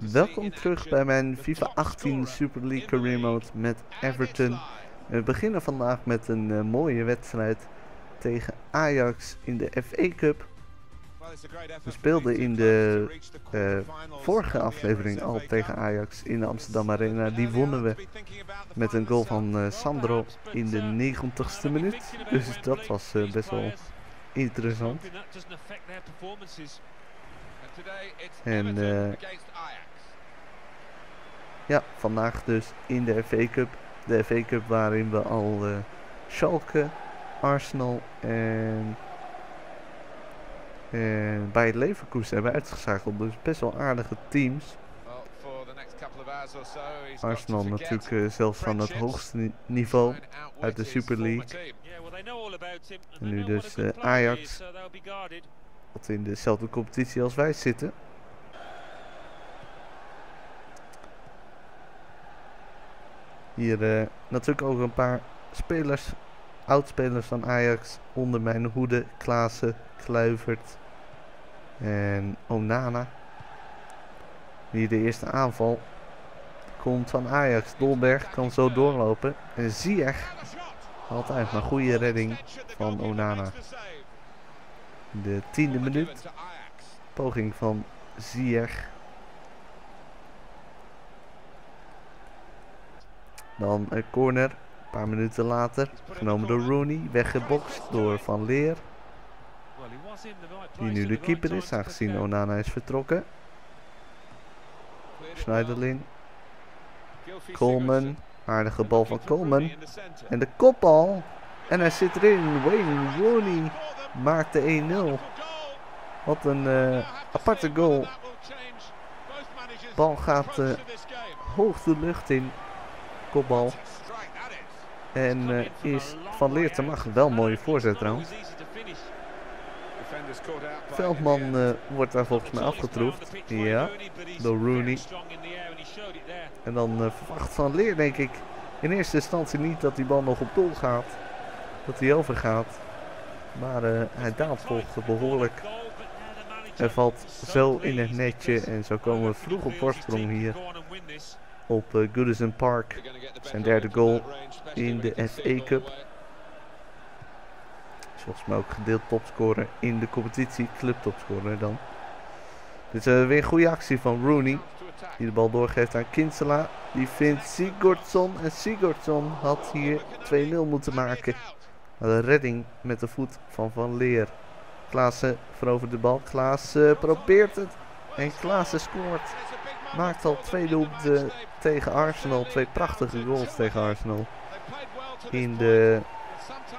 Welkom terug bij mijn FIFA 18 Super League Career Mode met Everton. We beginnen vandaag met een uh, mooie wedstrijd tegen Ajax in de FA Cup. We speelden in de uh, vorige aflevering al tegen Ajax in de Amsterdam Arena. Die wonnen we met een goal van uh, Sandro in de 90ste minuut. Dus dat was best wel interessant. En uh, ja, vandaag dus in de FA Cup. De FA Cup waarin we al uh, Schalke, Arsenal en, en bij het Leverkusen hebben uitgeschakeld. Dus best wel aardige teams. Arsenal natuurlijk uh, zelfs van het hoogste niveau uit de Super League. En nu dus uh, Ajax, wat in dezelfde competitie als wij zitten. Hier uh, natuurlijk ook een paar spelers, oudspelers van Ajax onder mijn hoede. Klaassen, Kluivert en Onana. Hier de eerste aanval komt van Ajax. Dolberg kan zo doorlopen. En Ziyech, altijd een goede redding van Onana. De tiende minuut. Poging van Ziyech. Dan een corner. Een paar minuten later. Genomen door Rooney. Weggebokst door Van Leer. Die nu de keeper is. Aangezien Onana is vertrokken. Schneiderlin. Coleman. Aardige bal van Coleman. En de kopbal. En hij zit erin. Wayne Rooney maakt de 1-0. Wat een uh, aparte goal. Bal gaat uh, hoog de lucht in kopbal. En uh, is van Leer te mag. Wel een mooie voorzet trouwens. Veldman uh, wordt daar volgens mij afgetroefd. Ja, door Rooney. En dan uh, verwacht Van Leer denk ik in eerste instantie niet dat die bal nog op doel gaat. Dat hij overgaat. Maar hij daalt toch behoorlijk. Hij valt zo in het netje en zo komen we vroeg op voorsprong hier op uh, Goodison Park. Zijn derde goal in de FA Cup. Volgens mij ook gedeeld topscorer in de competitie. Club topscorer dan. Dit is uh, weer een goede actie van Rooney. Die de bal doorgeeft aan Kinsela. Die vindt Sigurdsson. En Sigurdsson had hier 2-0 moeten maken. Een redding met de voet van Van Leer. Klaassen verovert de bal. Klaassen probeert het. En Klaassen scoort. Maakt al twee doelpunten tegen Arsenal. Twee prachtige goals tegen Arsenal. In de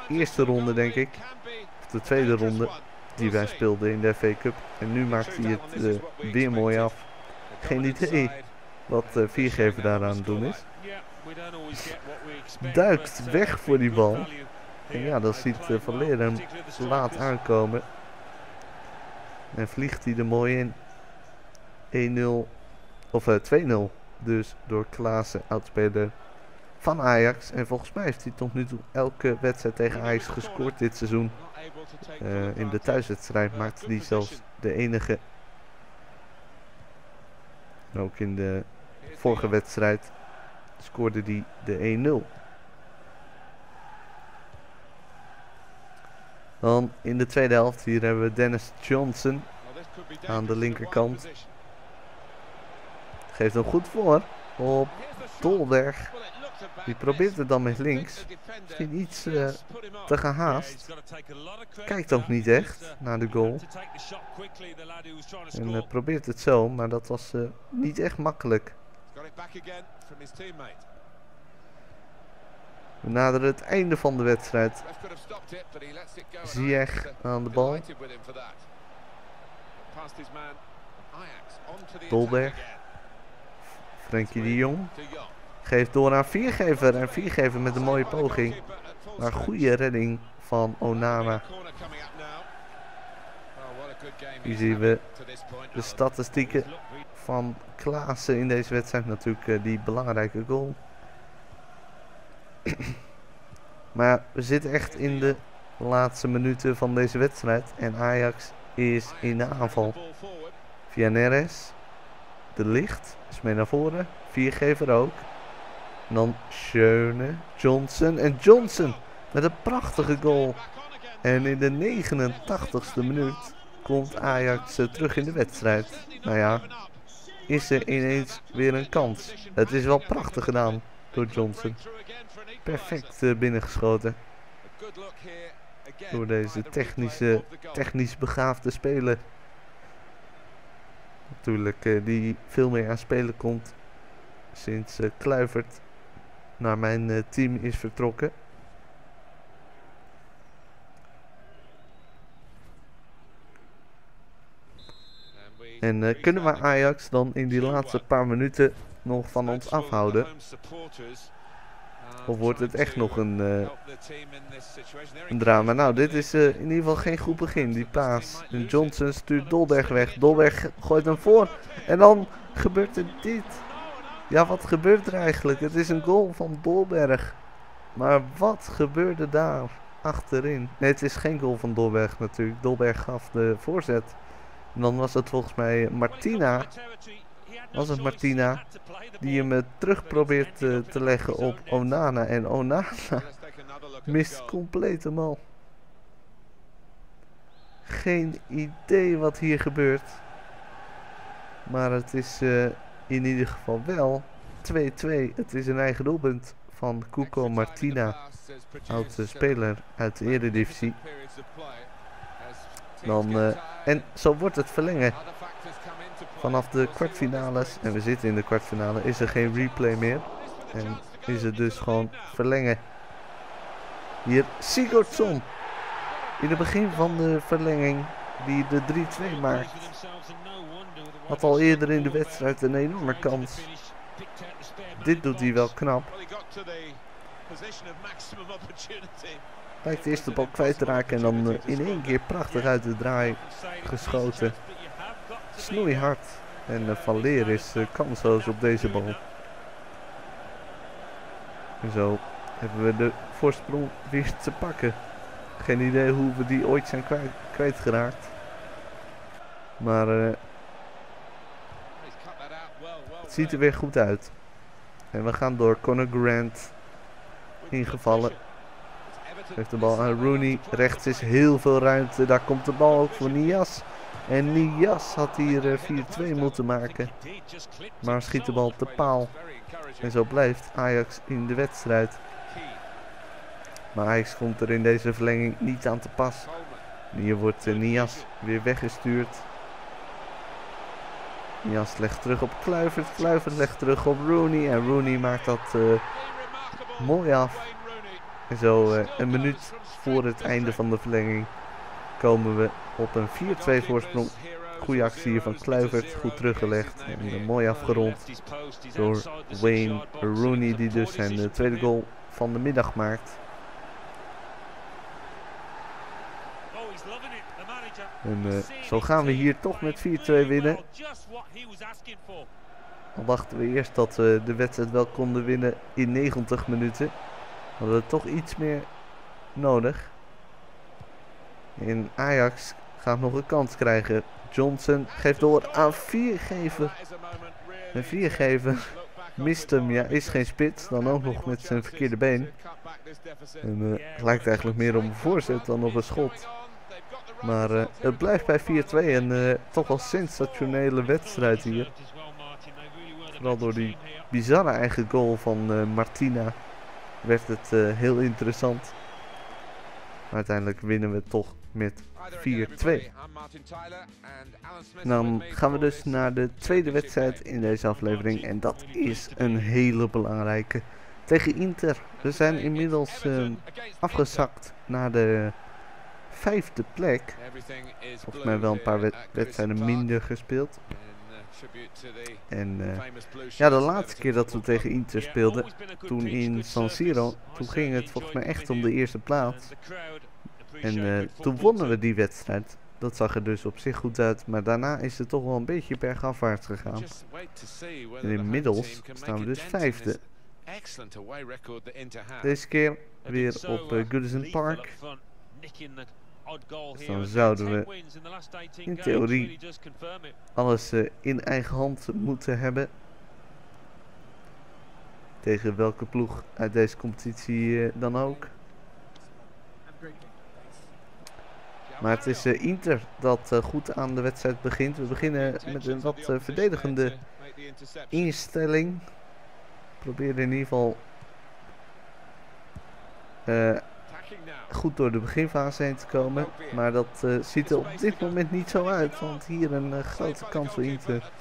eerste ronde denk ik. Of de tweede ronde die wij speelden in de FA Cup. En nu maakt hij het uh, weer mooi af. Geen idee wat uh, Viergever daar aan doen is. Duikt weg voor die bal. En ja, dan ziet uh, Van hem laat aankomen. En vliegt hij er mooi in. 1-0 of uh, 2-0 dus door Klaassen, oudspeler van Ajax. En volgens mij heeft hij tot nu toe elke wedstrijd tegen Ajax gescoord dit seizoen. Uh, in de thuiswedstrijd maakte hij zelfs de enige. En ook in de vorige wedstrijd scoorde hij de 1-0. Dan in de tweede helft hier hebben we Dennis Johnson aan de linkerkant. Geeft hem goed voor op Dolberg. Die probeert het dan met links. Misschien iets uh, te gehaast. Kijkt ook niet echt naar de goal. En uh, probeert het zo, maar dat was uh, niet echt makkelijk. We naderen het einde van de wedstrijd. Ziyech aan de bal. Dolberg. Frenkie de Jong. Geeft door aan Viergever. En Viergever met een mooie poging. Maar goede redding van Onana. Hier zien we de statistieken van Klaassen in deze wedstrijd. Natuurlijk uh, die belangrijke goal. maar we zitten echt in de laatste minuten van deze wedstrijd. En Ajax is in de aanval. Via Neres. De licht. Is mee naar voren. Viergever ook. Dan Schöne, Johnson en Johnson. Met een prachtige goal. En in de 89ste minuut komt Ajax eh, terug in de wedstrijd. Nou ja, is er ineens weer een kans. Het is wel prachtig gedaan door Johnson. Perfect uh, binnengeschoten. Door deze technische, technisch begaafde speler. Natuurlijk uh, die veel meer aan spelen komt sinds uh, Kluivert naar mijn team is vertrokken. En kunnen we Ajax dan in die laatste paar minuten nog van ons afhouden? Of wordt het echt nog een, een drama? Nou, dit is uh, in ieder geval geen goed begin, die paas. En Johnson stuurt Dolberg weg. Dolberg gooit hem voor. En dan gebeurt er dit. Ja, wat gebeurt er eigenlijk? Het is een goal van Dolberg. Maar wat gebeurde daar achterin? Nee, het is geen goal van Dolberg natuurlijk. Dolberg gaf de voorzet. En dan was het volgens mij Martina. Was het Martina die hem eh, terug probeert te, te leggen op Onana. En Onana mist compleet hem al. Geen idee wat hier gebeurt. Maar het is uh, in ieder geval wel 2-2. Het is een eigen doelpunt van Cuco Martina. Oud speler uit de Eredivisie. Dan, en zo wordt het verlengen. Vanaf de kwartfinales, en we zitten in de kwartfinale, is er geen replay meer. En is het dus gewoon verlengen. Hier Sigurdsson. In het begin van de verlenging die de 3-2 maakt. Had al eerder in de wedstrijd een enorme kans. Dit doet hij wel knap. Lijkt de eerste bal kwijt te raken en dan uh, in één keer prachtig uit de draai geschoten. Snoeihard. En Van Leer is uh, kansloos op deze bal. En zo hebben we de voorsprong weer te pakken. Geen idee hoe we die ooit zijn kwijt, kwijtgeraakt. Maar uh, het ziet er weer goed uit. En we gaan door Conor Grant ingevallen. Geeft de bal aan Rooney. Rechts is heel veel ruimte. Daar komt de bal ook voor Nias. En Nias had hier 4-2 uh, moeten maken. Maar schiet de bal te paal. En zo blijft Ajax in de wedstrijd. Maar Ajax komt er in deze verlenging niet aan te pas. Hier wordt uh, Nias weer weggestuurd. Nias legt terug op Kluivert. Kluivert legt terug op Rooney. En Rooney maakt dat uh, mooi af. En zo een minuut voor het einde van de verlenging komen we op een 4-2 voorsprong. Goede actie hier van Kluivert, goed teruggelegd en uh, mooi afgerond door Wayne Rooney die dus zijn uh, tweede goal van de middag maakt. En uh, zo gaan we hier toch met 4-2 winnen. Al dachten we eerst dat we de wedstrijd wel konden winnen in 90 minuten. Hadden we toch iets meer nodig. En Ajax gaat nog een kans krijgen. Johnson geeft door aan viergever. Een viergever mist hem. Ja, is geen spits. Dan ook nog met zijn verkeerde been. En het lijkt eigenlijk meer op een voorzet dan op een schot. Maar uh, het blijft bij 4-2 en uh, toch wel sensationele wedstrijd hier. Vooral door die bizarre eigen goal van Martina werd het heel interessant. Uiteindelijk winnen we toch met 4-2. Dan gaan we dus naar de tweede wedstrijd in deze aflevering. En dat is een hele belangrijke. Tegen Inter. We zijn inmiddels uh, afgezakt naar de vijfde plek. Volgens mij wel een paar wed wedstrijden minder gespeeld. En uh, ja, de laatste keer dat we tegen Inter speelden, toen in San Siro, toen ging het volgens mij echt om de eerste plaats. En uh, toen wonnen we die wedstrijd. Dat zag er dus op zich goed uit. Maar daarna is het toch wel een beetje bergafwaarts gegaan. En inmiddels staan we dus vijfde. Deze keer weer op uh, Goodison Park. Dus dan zouden we in theorie alles uh, in eigen hand moeten hebben. Tegen welke ploeg uit deze competitie uh, dan ook. Maar het is uh, Inter dat goed aan de wedstrijd begint. We beginnen met een wat verdedigende instelling. Proberen in ieder geval goed door de beginfase heen te komen. Maar dat ziet er op dit moment niet zo uit. Want hier een grote kans voor Inter.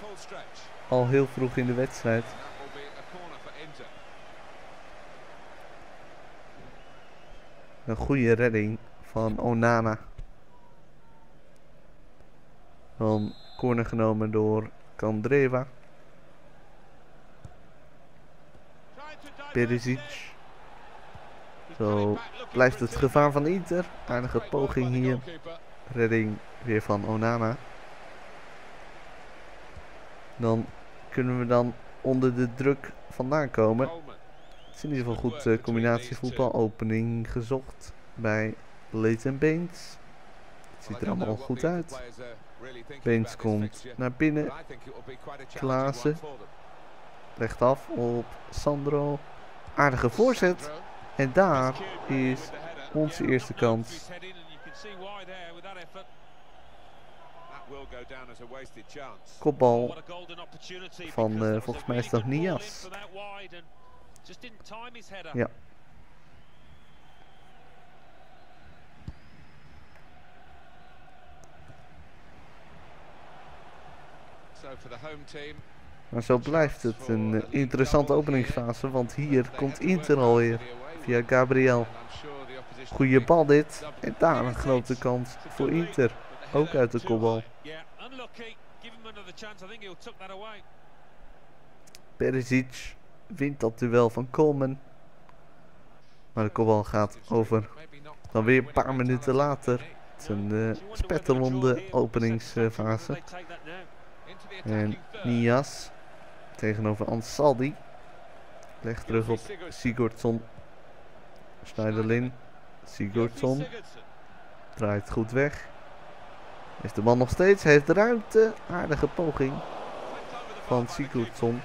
Al heel vroeg in de wedstrijd. Een goede redding van Onana. Dan corner genomen door Kandreva. Perisic. Zo blijft het gevaar van Inter. Aardige poging hier. Redding weer van Onana. Dan kunnen we dan onder de druk vandaan komen. Het is in ieder geval goed uh, combinatie voetbal. Opening gezocht bij Leighton Baines. Het ziet er allemaal goed uit. Baines komt naar binnen. Klaassen. Legt af op Sandro. Aardige voorzet. En daar is onze eerste kans. Kopbal van uh, volgens mij is dat Nias. Ja. Maar zo blijft het een interessante openingsfase, want hier komt Inter alweer via Gabriel. Goede bal dit. En daar een grote kans voor Inter. Ook uit de kopbal. Perisic wint dat duel van Coleman. Maar de kopbal gaat over. Dan weer een paar minuten later. Het is een uh, spetterende openingsfase. En Nias tegenover Ansaldi. Legt terug op Sigurdsson. Schneiderlin. Sigurdsson. Draait goed weg. Is de man nog steeds. Heeft ruimte. Aardige poging. Van Sigurdsson.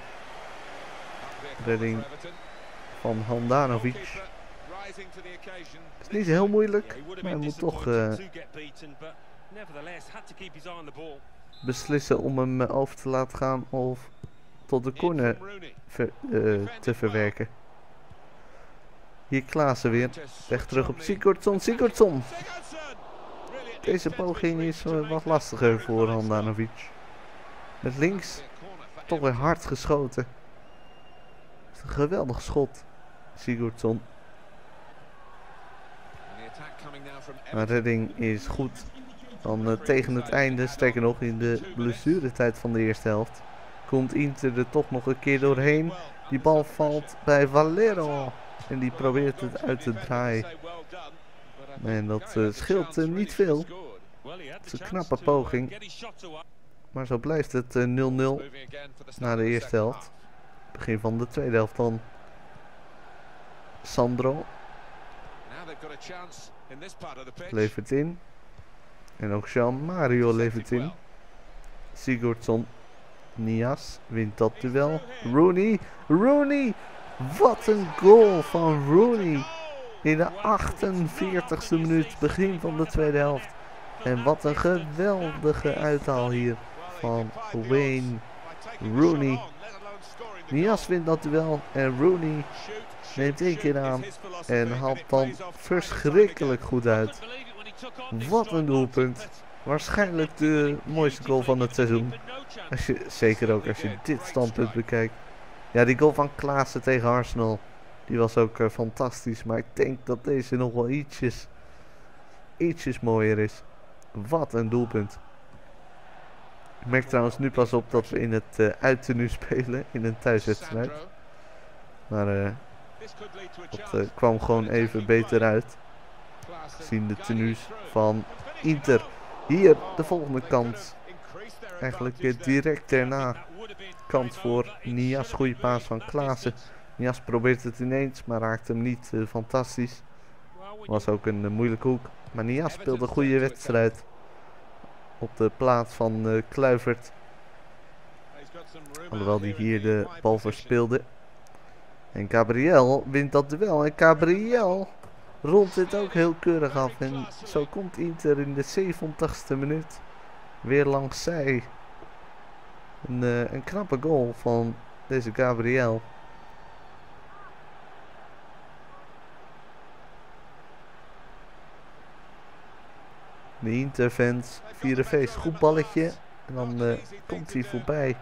Redding van Handanovic. Het is niet heel moeilijk. Maar hij moet toch beslissen om hem eh, over te laten gaan. Of tot de corner uh, te verwerken. Hier Klaassen weer. Weg terug op Sigurdsson. Sigurdsson. Deze poging is uh, wat lastiger voor Handanovic. Met links toch weer hard geschoten. is een geweldig schot. Sigurdsson. Maar redding is goed. Dan uh, tegen het einde, sterker nog in de blessuretijd van de eerste helft, komt Inter er toch nog een keer doorheen. Die bal valt bij Valero. En die probeert het uit te draaien. En dat uh, scheelt uh, niet veel. Het is een knappe poging. Maar zo blijft het 0-0 uh, na de eerste helft. Begin van de tweede helft dan. Sandro. Levert in. En ook Jean Mario levert in. Sigurdsson. Nias wint dat duel. Rooney. Rooney. Wat een goal van Rooney. In de 48e minuut, begin van de tweede helft. En wat een geweldige uithaal hier van Wayne Rooney. Nias wint dat duel en Rooney neemt één keer aan en haalt dan verschrikkelijk goed uit. Wat een doelpunt. Waarschijnlijk de mooiste goal van het seizoen. Als je, zeker ook als je dit standpunt bekijkt. Ja, die goal van Klaassen tegen Arsenal. Die was ook uh, fantastisch. Maar ik denk dat deze nog wel ietsjes, ietsjes mooier is. Wat een doelpunt. Ik merk trouwens nu pas op dat we in het uh, uittenu spelen. In een thuiswedstrijd. Maar uh, dat kwam gewoon even beter uit. Zien de tenues van Inter. Hier de volgende kans. Eigenlijk direct daarna kans voor Nias. Goede paas van Klaassen. Nias probeert het ineens, maar raakt hem niet uh, fantastisch. Was ook een moeilijke hoek. Maar Nia speelde een goede wedstrijd. Op de plaats van Kluivert. Alhoewel die hier de bal verspeelde. En Gabriel wint dat duel. En Gabriel rondt dit ook heel keurig af. En zo komt Inter in de 70ste minuut weer langs zij. Een, uh, een knappe goal van deze Gabriel. De Interfans vieren feest. Goed balletje. En dan uh, komt hij voorbij.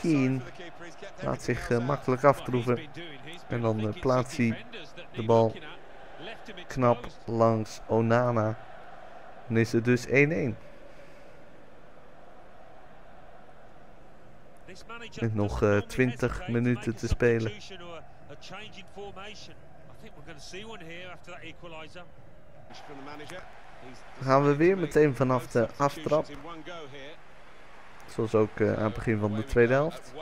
Keen laat zich uh, makkelijk aftroeven. En dan plaatst hij de bal knap langs Onana. Dan is het dus 1-1. Met nog uh, 20 minuten te spelen. Gaan we weer meteen vanaf de aftrap. Zoals ook uh, aan het begin van de tweede helft.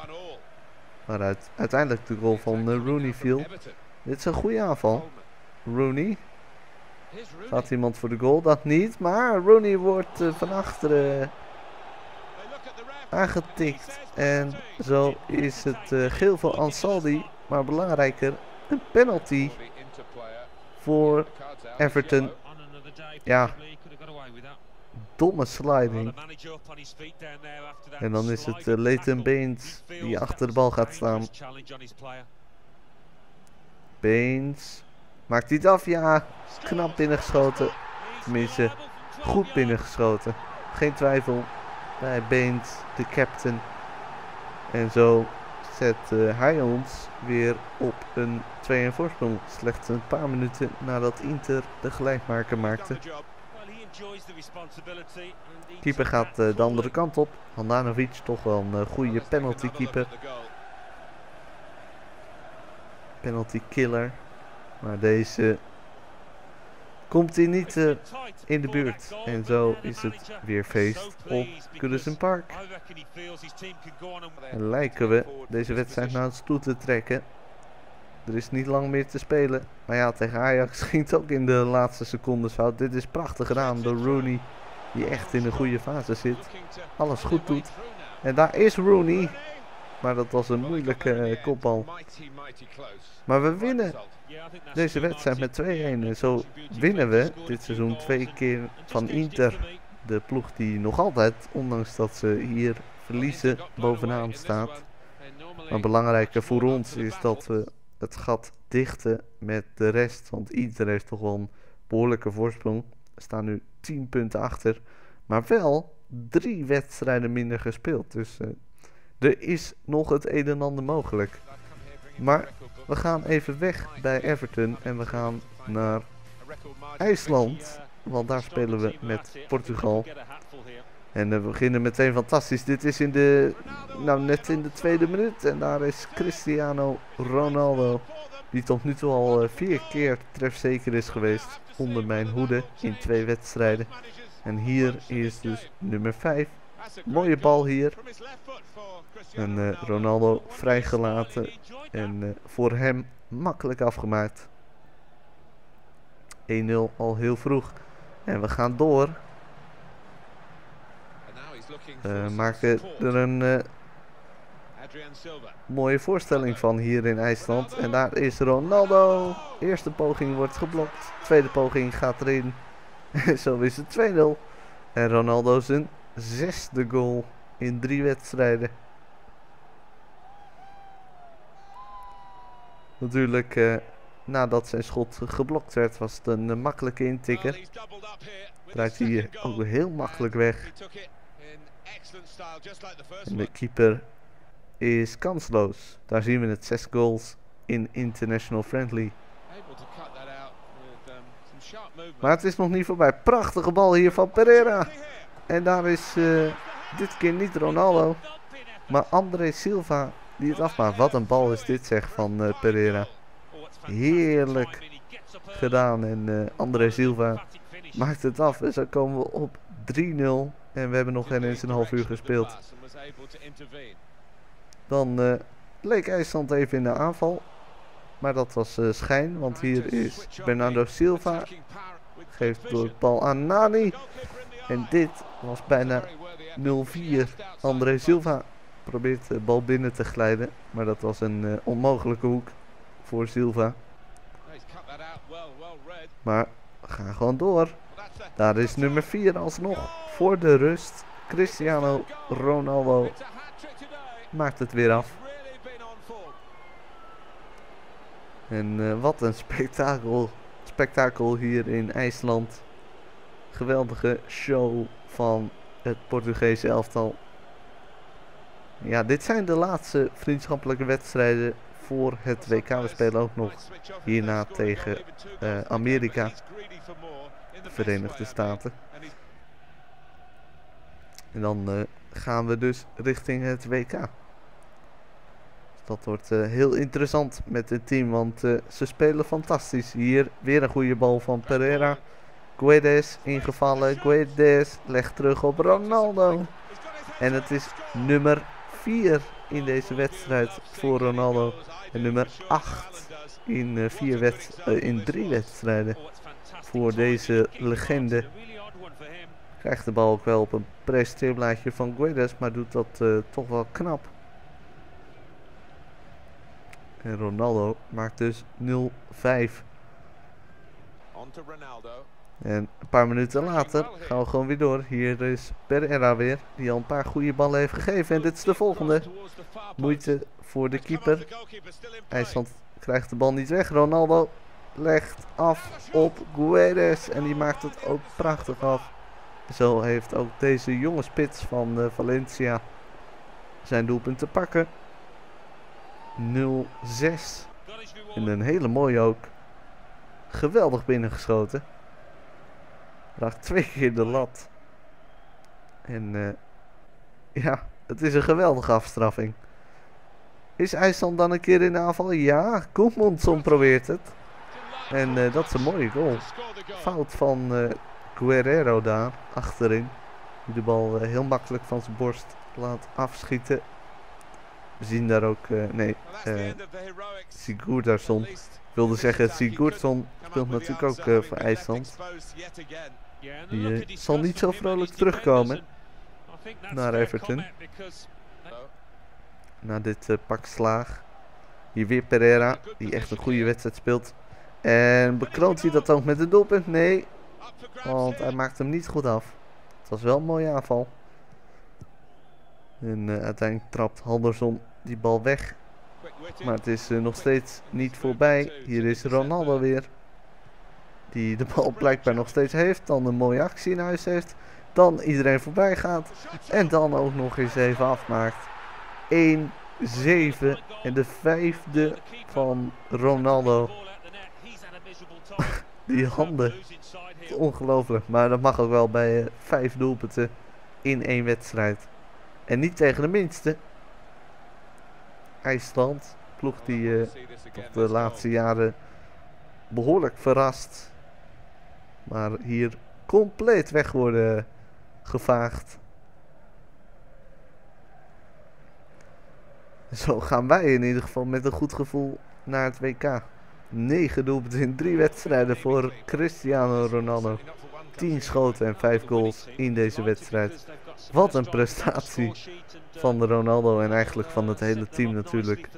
Waaruit uiteindelijk de goal van uh, Rooney viel. Dit is een goede aanval. Rooney. Gaat iemand voor de goal? Dat niet. Maar Rooney wordt uh, van achteren aangetikt. En zo is het geel voor Ansaldi. Maar belangrijker, een penalty voor Everton. Ja, domme sliding. En dan is het uh, Leighton Baines die achter de bal gaat staan. Baines. Maakt hij het af? Ja. Knap binnengeschoten. Tenminste, goed binnengeschoten. Geen twijfel bij Baines, de captain. En zo zet uh, hij ons weer op een 2-1 voorsprong. Slechts een paar minuten nadat Inter de gelijkmaker maakte. Keeper gaat uh, de andere kant op. Handanovic toch wel een uh, goede penalty keeper. Penalty killer. Maar deze komt hij niet uh, in de buurt. En zo is het weer feest op Goodison Park. En lijken we deze wedstrijd naar ons toe te trekken. Er is niet lang meer te spelen. Maar ja, tegen Ajax ging het ook in de laatste secondes fout. Dit is prachtig gedaan door Rooney. Die echt in een goede fase zit. Alles goed doet. En daar is Rooney. Maar dat was een moeilijke uh, kopbal. Maar we winnen deze wedstrijd met 2-1. En zo winnen we dit seizoen twee keer van Inter. De ploeg die nog altijd, ondanks dat ze hier verliezen, bovenaan staat. Maar belangrijker voor ons is dat we het gat dichten met de rest. Want Inter heeft toch wel een behoorlijke voorsprong. We staan nu 10 punten achter. Maar wel drie wedstrijden minder gespeeld. Dus uh, er is nog het een en ander mogelijk. Maar we gaan even weg bij Everton. En we gaan naar IJsland. Want daar spelen we met Portugal. En we beginnen meteen fantastisch. Dit is in de, nou net in de tweede minuut. En daar is Cristiano Ronaldo. Die tot nu toe al uh, vier keer trefzeker is geweest. Onder mijn hoede in twee wedstrijden. En hier is dus nummer 5. Mooie bal hier. En uh, Ronaldo vrijgelaten. En uh, voor hem makkelijk afgemaakt. 1-0 al heel vroeg. En we gaan door. Uh, maakte er een mooie voorstelling van hier in IJsland. En daar is Ronaldo. Eerste poging wordt geblokt. Tweede poging gaat erin. Zo is het 2-0. En Ronaldo zijn zesde goal in drie wedstrijden. Natuurlijk, uh, nadat zijn schot geblokt werd, was het een makkelijke intikker. Draait hij ook heel makkelijk weg. En de keeper is kansloos. Daar zien we het. Zes goals in International Friendly. Maar het is nog niet voorbij. Prachtige bal hier van Pereira. En daar is uh, dit keer niet Ronaldo. Maar André Silva die het afmaakt. Wat een bal is dit zeg van uh, Pereira. Heerlijk gedaan. En uh, André Silva maakt het af. En zo komen we op 3-0. En we hebben nog geen eens een half uur gespeeld. Dan uh, leek IJsland even in de aanval. Maar dat was schijn, want hier is Bernardo Silva. Geeft door de bal aan Nani. En dit was bijna 0-4. André Silva probeert de bal binnen te glijden. Maar dat was een uh, onmogelijke hoek voor Silva. Maar ga gewoon door. Daar is nummer 4 alsnog voor de rust. Cristiano Ronaldo maakt het weer af. En uh, wat een spektakel, spektakel hier in IJsland. Geweldige show van het Portugese elftal. Ja, dit zijn de laatste vriendschappelijke wedstrijden voor het WK. We spelen ook nog hierna tegen uh, Amerika, de Verenigde Staten. En dan uh, gaan we dus richting het WK. Dat wordt uh, heel interessant met het team, want ze spelen fantastisch. Hier weer een goede bal van Pereira. Guedes ingevallen. Guedes legt terug op Ronaldo. En het is nummer 4 in deze wedstrijd voor Ronaldo. En nummer 8 in, uh, vier wed in drie wedstrijden voor deze legende. Krijgt de bal ook wel op een presenteerblaadje van Guedes, maar doet dat toch wel knap. En Ronaldo maakt dus 0-5. En een paar minuten later gaan we gewoon weer door. Hier is Pereira weer, die al een paar goede ballen heeft gegeven. En dit is de volgende. Moeite voor de keeper. IJsland krijgt de bal niet weg. Ronaldo legt af op Guedes. En die maakt het ook prachtig af. Zo heeft ook deze jonge spits van uh, Valencia zijn doelpunt te pakken. 0-6. En een hele mooie ook. Geweldig binnengeschoten. Raakt twee keer de lat. En uh, ja, het is een geweldige afstraffing. Is IJsland dan een keer in de aanval? Ja, Koemondson probeert het. En uh, dat is een mooie goal. Fout van uh, Guerrero daar, achterin. Die de bal heel makkelijk van zijn borst laat afschieten. We zien daar ook, uh, nee, uh, Sigurdarsson. Ik wilde zeggen, Sigurdsson speelt natuurlijk ook uh, voor IJsland. Die zal niet zo vrolijk terugkomen naar Everton. Na dit pak slaag. Hier weer Pereira, die echt een goede wedstrijd speelt. En bekroont hij dat ook met een doelpunt? Nee, want hij maakt hem niet goed af. Het was wel een mooie aanval. En uiteindelijk trapt Halderson die bal weg. Maar het is uh, nog steeds niet voorbij. Hier is Ronaldo weer. Die de bal blijkbaar nog steeds heeft. Dan een mooie actie in huis heeft. Dan iedereen voorbij gaat. En dan ook nog eens even afmaakt. 1-7. En de vijfde van Ronaldo. die handen. Ongelooflijk. Maar dat mag ook wel bij uh, vijf doelpunten in één wedstrijd. En niet tegen de minste. IJsland. Ploeg die uh, de laatste jaren behoorlijk verrast. Maar hier compleet weg worden gevaagd. Zo gaan wij in ieder geval met een goed gevoel naar het WK. 9 doelpunten in 3 wedstrijden voor Cristiano Ronaldo. 10 schoten en 5 goals in deze wedstrijd. Wat een prestatie van de Ronaldo en eigenlijk van het hele team natuurlijk.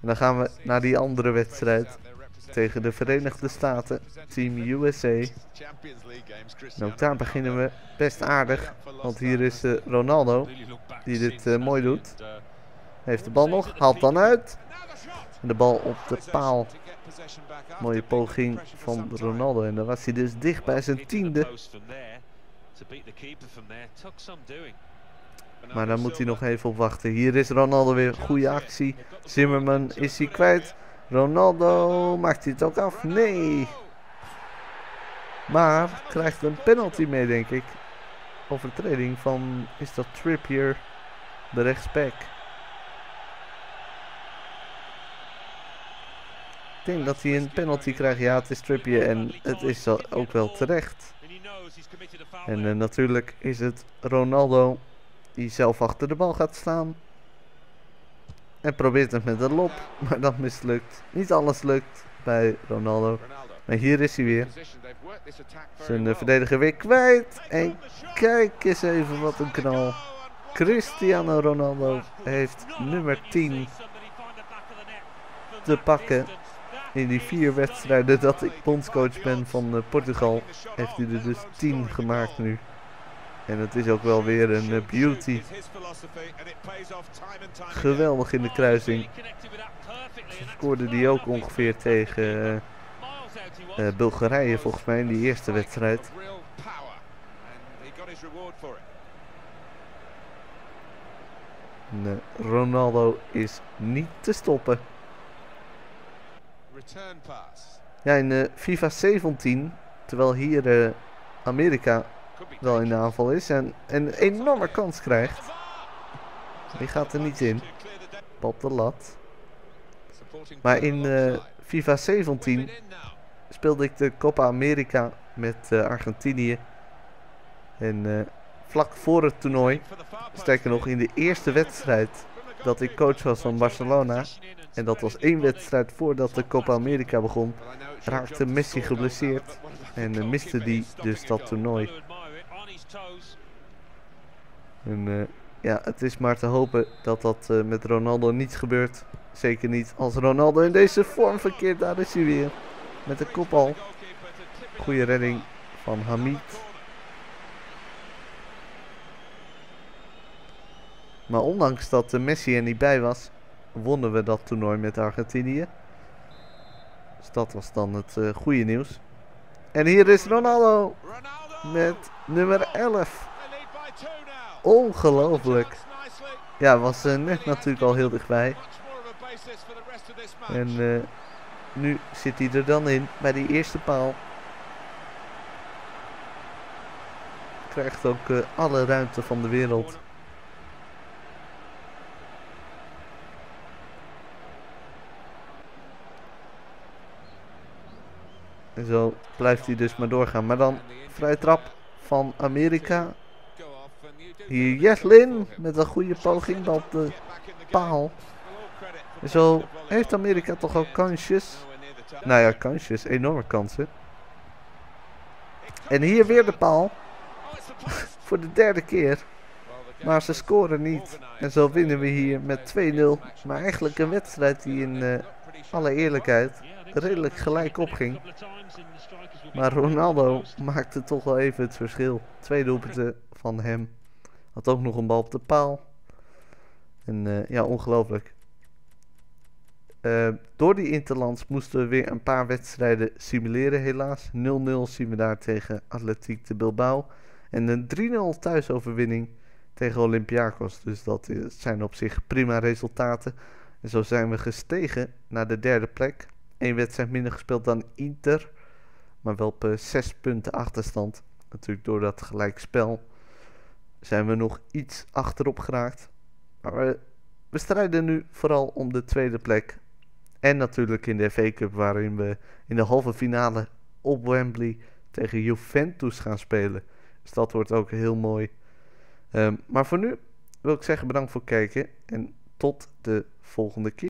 En dan gaan we naar die andere wedstrijd tegen de Verenigde Staten, Team USA. En ook daar beginnen we best aardig, want hier is uh, Ronaldo die dit uh, mooi doet. Heeft de bal nog, haalt dan uit. En de bal op de paal. Mooie poging van Ronaldo. En dan was hij dus dicht bij zijn tiende. Maar dan moet hij nog even op wachten. Hier is Ronaldo weer. Goede actie. Zimmerman is hij kwijt. Ronaldo maakt hij het ook af? Nee. Maar krijgt een penalty mee denk ik. Overtreding van, is dat Trippier, de rechtsback. Denk dat hij een penalty krijgt. Ja, het is Trippier en het is ook wel terecht. En uh, natuurlijk is het Ronaldo Die zelf achter de bal gaat staan. En probeert het met een lop. Maar dat mislukt. Niet alles lukt bij Ronaldo. Maar hier is hij weer. Zijn uh, verdediger weer kwijt. En kijk eens even wat een knal. Cristiano Ronaldo heeft nummer 10 te pakken. In die vier wedstrijden dat ik bondscoach ben van uh, Portugal, heeft hij er dus 10 gemaakt nu. En het is ook wel weer een uh, beauty. Geweldig in de kruising. Scoorde die ook ongeveer tegen uh, Bulgarije volgens mij in die eerste wedstrijd. Ronaldo is niet te stoppen. Ja, in uh, FIFA 17, terwijl hier uh, Amerika wel in de aanval is en, en een enorme kans krijgt. Die gaat er niet in. Op de lat. Maar in uh, FIFA 17 speelde ik de Copa America met Argentinië. En vlak voor het toernooi, sterker nog in de eerste wedstrijd dat ik coach was van Barcelona, en dat was één wedstrijd voordat de Copa America begon, raakte Messi geblesseerd en miste die dus dat toernooi. En uh, ja, het is maar te hopen dat dat uh, met Ronaldo niet gebeurt. Zeker niet als Ronaldo in deze vorm verkeert. Daar is hij weer. Met de kopbal. Goede redding van Hamid. Maar ondanks dat Messi er niet bij was, wonnen we dat toernooi met Argentinië. Dus dat was dan het uh, goede nieuws. En hier is Ronaldo met nummer 11. Ongelooflijk. Ja, was uh, net natuurlijk al heel dichtbij. En uh, nu zit hij er dan in bij die eerste paal. Krijgt ook alle ruimte van de wereld. En zo blijft hij dus maar doorgaan. Maar dan vrij trap van Amerika. Hier Jeslin met een goede poging op de paal. En zo heeft Amerika toch ook kansjes. Nou ja, kansjes. Enorme kansen. En hier weer de paal. Voor de derde keer. Maar ze scoren niet. En zo winnen we hier met 2-0. Maar eigenlijk een wedstrijd die in uh, alle eerlijkheid redelijk gelijk opging. Maar Ronaldo maakte toch wel even het verschil. Twee doelpunten van hem. Had ook nog een bal op de paal. En uh, ja, ongelooflijk. Uh, door die interlands moesten we weer een paar wedstrijden simuleren helaas. 0-0 zien we daar tegen Atletiek de Bilbao. En een 3-0 thuisoverwinning tegen Olympiakos. Dus dat zijn op zich prima resultaten. En zo zijn we gestegen naar de derde plek. Eén wedstrijd minder gespeeld dan Inter. Maar wel op 6 punten achterstand. Natuurlijk door dat gelijkspel zijn we nog iets achterop geraakt. Maar we, strijden nu vooral om de tweede plek. En natuurlijk in de FA Cup waarin we in de halve finale op Wembley tegen Juventus gaan spelen. Dus dat wordt ook heel mooi. Um, maar voor nu wil ik zeggen bedankt voor het kijken en tot de volgende keer.